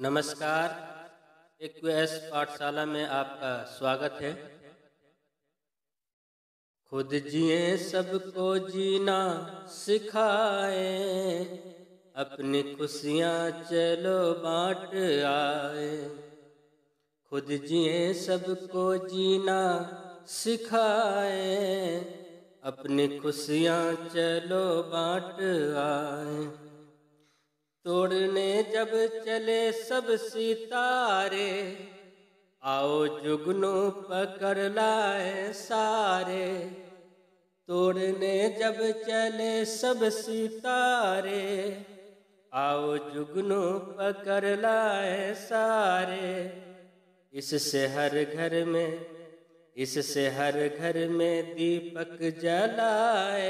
نمسکار ایکویس پاٹھشالہ میں آپ کا سواگت ہے۔ خود جیے سب کو جینا سکھائے، اپنی خوشیاں چلو بانٹ آئے۔ خود جیے سب کو جینا سکھائے، اپنی خوشیاں چلو بانٹ آئے۔ توڑنے جب چلے سب ستارے آؤ جگنو پکڑ لائے سارے توڑنے جب چلے سب ستارے آؤ جگنو پکڑ لائے سارے اس سے ہر گھر میں اس سے ہر گھر میں دیپک جلائے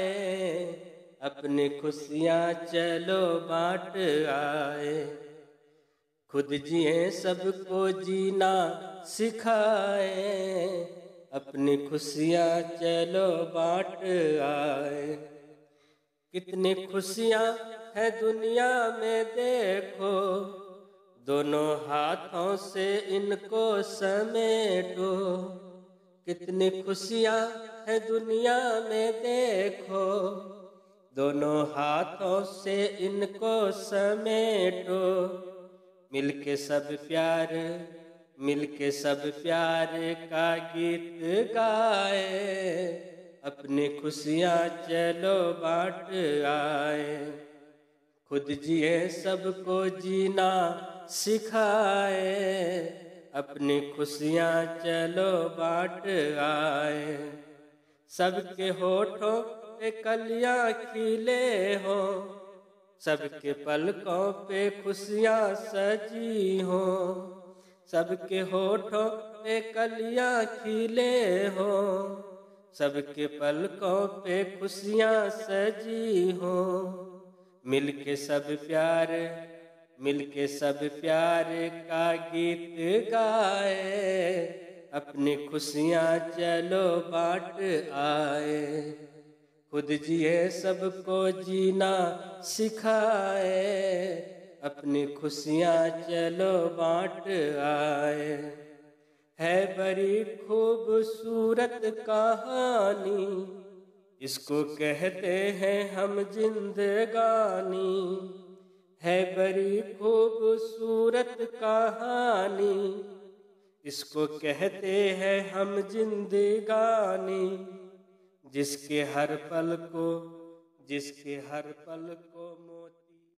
اپنی خوشیاں چلو بانٹ آئے۔ خود جیے سب کو جینا سکھائے۔ اپنی خوشیاں چلو بانٹ آئے۔ کتنی خوشیاں ہیں دنیا میں دیکھو۔ دونوں ہاتھوں سے ان کو سمیٹو۔ کتنی خوشیاں ہیں دنیا میں دیکھو۔ دونوں ہاتھوں سے ان کو سمیٹو۔ مل کے سب پیار، مل کے سب پیار کا گیت گائے۔ اپنی خوشیاں چلو بانٹ آئے۔ خود جیے سب کو جینا سکھائے۔ اپنی خوشیاں چلو بانٹ آئے۔ سب کے ہوتھوں پہ کلیاں کھیلے ہو سب کے پلکوں پہ خوشیاں سجی ہو سب کے ہوتھوں پہ کلیاں کھلے ہو سب کے پلکوں پہ خوشیاں سجی ہو مل کے سب پیارے مل کے سب پیارے کا گیت گائے اپنی خوشیاں چلو بانٹ آئے۔ خود جیے سب کو جینا سکھائے۔ اپنی خوشیاں چلو بانٹ آئے۔ ہے بڑی خوبصورت کہانی۔ اس کو کہتے ہیں ہم زندگانی۔ ہے بڑی خوبصورت کہانی۔ اس کو کہتے ہیں ہم جندگانی جس کے ہر پل کو، جس کے ہر پل کو